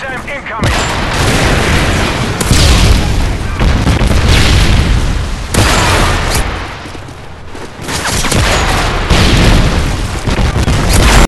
Sam incoming.